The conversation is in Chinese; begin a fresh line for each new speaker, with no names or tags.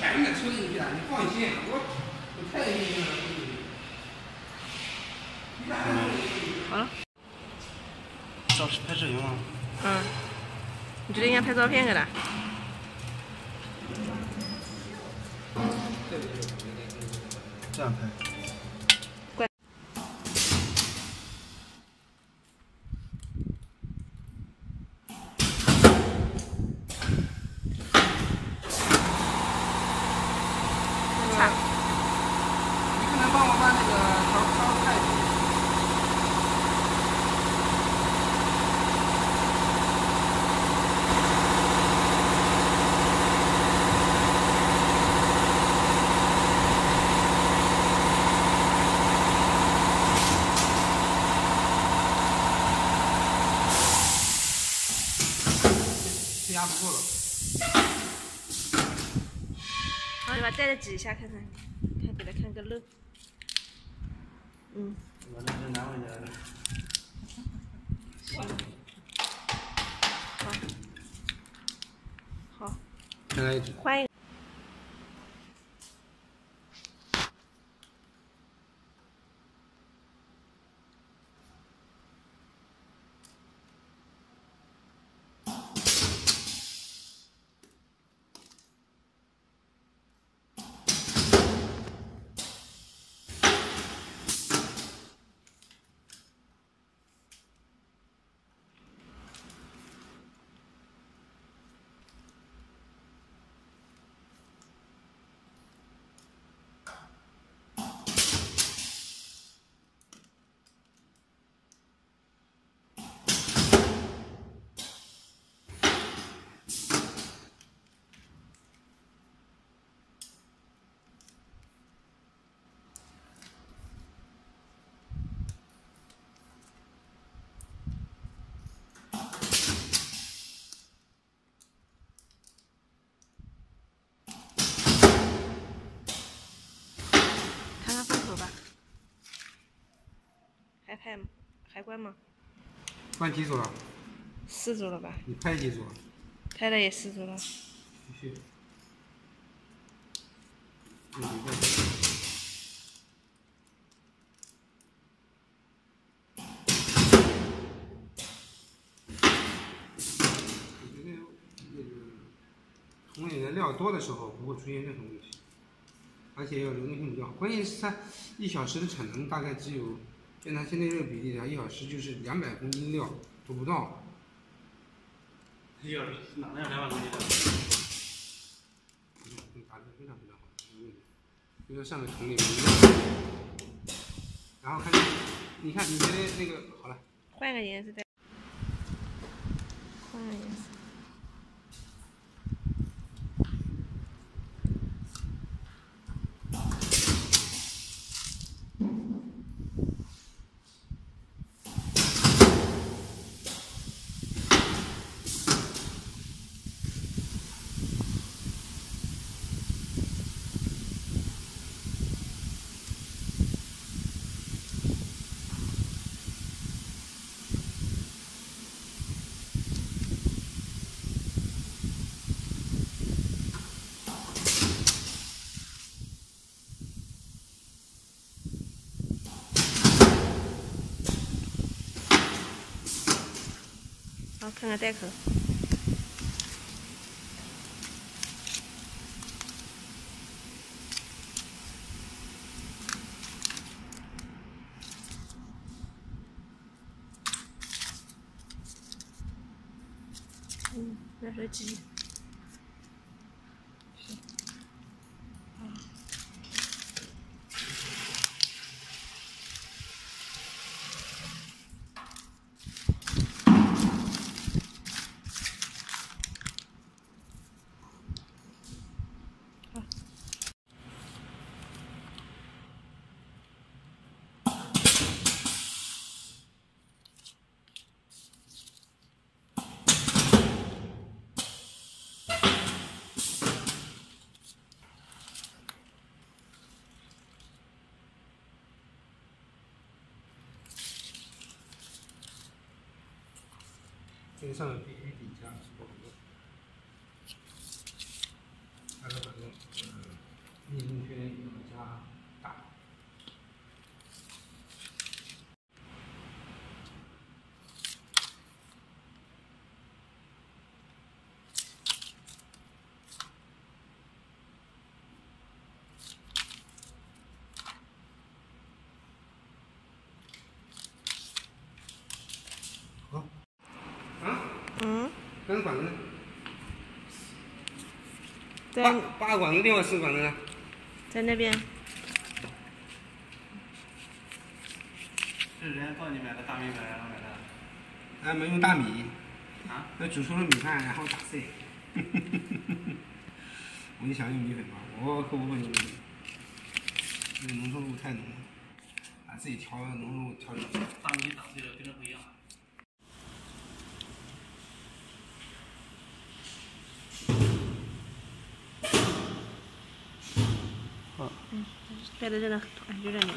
百分百抽进去的，你放心，我我太了。
好了。
照拍视频吗？
嗯。你觉得应该拍照片给他？
这样拍。压不过了。
好，你把袋子挤一下看看，看给他看个漏。嗯。
我这是难为的。
好。好。
再来一只。
换一个。还拍吗？还关吗？
关几组了？
四组了吧？
你拍几组？
拍的也四组了。
继续。铜里的料多的时候，不会出现任何问题，而且要流动性比较好。关键是它一小时的产能大概只有。现在现在这个比例的话，一小时就是两百公斤料都不到。
一小时哪能有两百公斤料？
打的非常非常好，没问题。就说上个桶里面，然后看，你看你觉得那个好了？
换个颜色再。换个颜色。看看袋口。嗯，热水机。
上面必须底下，还有反正。密封圈要加大。好。啊？
嗯，
刚才管子呢？
在
八八个管子，另外四个管子呢？
在那边。
是人家帮你买的大米粉，然后买的。
俺们用大米，
啊？
那煮熟了米饭，然后打碎。我就想用米粉嘛，我可不会用米粉，那个浓稠度太浓了，俺自己调浓稠度调整。
大米打碎了跟这不一样。
盖的真的，很多，就这里。